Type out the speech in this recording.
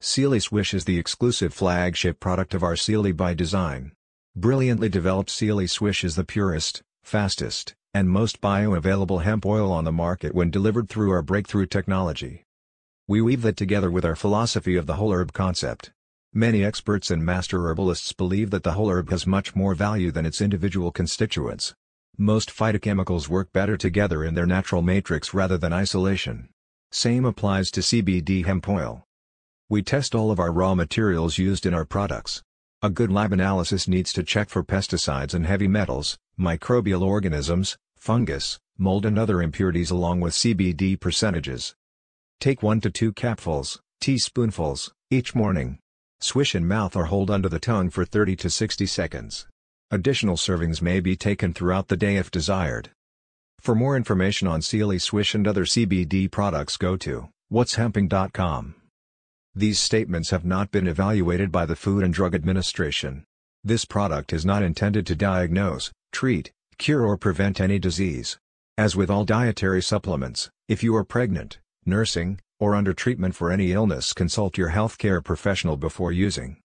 Cili Swish is the exclusive flagship product of our Cili by Design. Brilliantly developed Cili Swish is the purest, fastest, and most bioavailable hemp oil on the market when delivered through our breakthrough technology. We weave that together with our philosophy of the whole herb concept. Many experts and master herbalists believe that the whole herb has much more value than its individual constituents. Most phytochemicals work better together in their natural matrix rather than isolation. Same applies to CBD hemp oil. We test all of our raw materials used in our products. A good lab analysis needs to check for pesticides and heavy metals, microbial organisms, fungus, mold and other impurities along with CBD percentages. Take 1 to 2 capfuls, teaspoonfuls, each morning. Swish in mouth or hold under the tongue for 30 to 60 seconds. Additional servings may be taken throughout the day if desired. For more information on Cili Swish and other CBD products go to whatshemping.com. These statements have not been evaluated by the Food and Drug Administration. This product is not intended to diagnose, treat, cure or prevent any disease. As with all dietary supplements, if you are pregnant, nursing, or under treatment for any illness consult your healthcare professional before using.